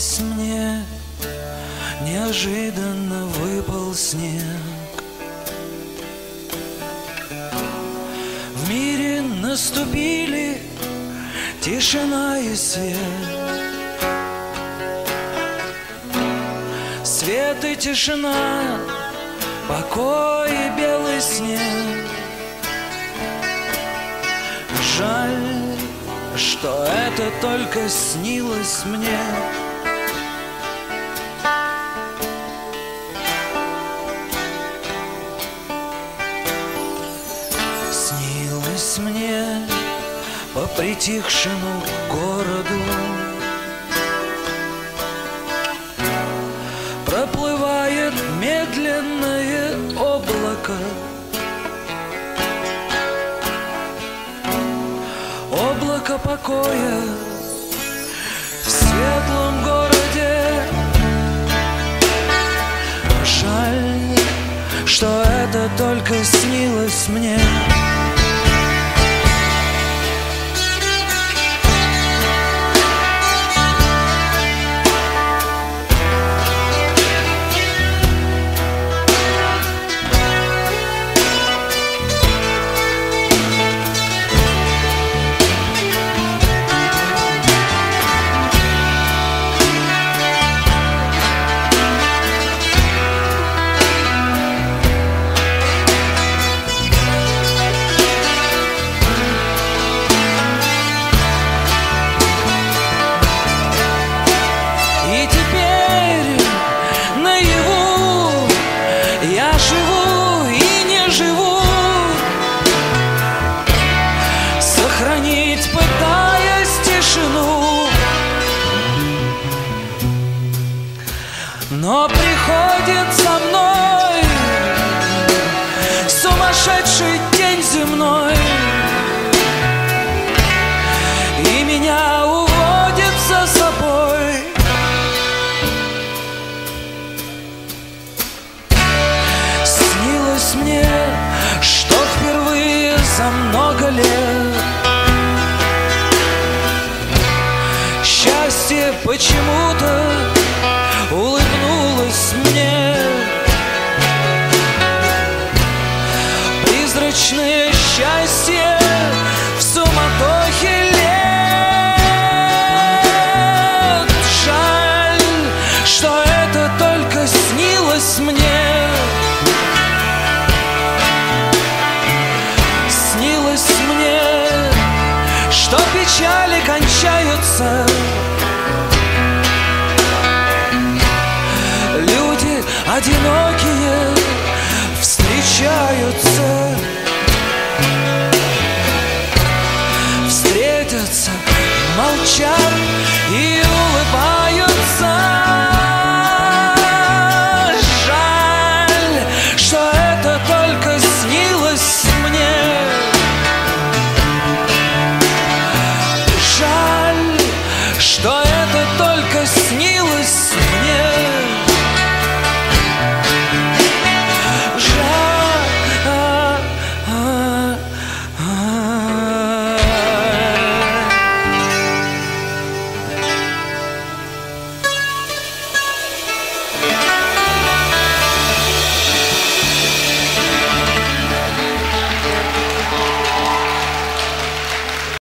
Снилось мне, неожиданно выпал снег. В мире наступили тишина и свет. Свет и тишина, покой и белый снег. Жаль, что это только снилось мне притихшему городу. Проплывает медленное облако. Облако покоя в светлом городе. Жаль, что это только снилось мне Но приходит за мной Сумасшедший день земной. И меня уводит за собой. Снилось мне, что впервые за много лет. Счастье почему-то что печали кончаются. Люди одинокие встречаются, встретятся, молчат.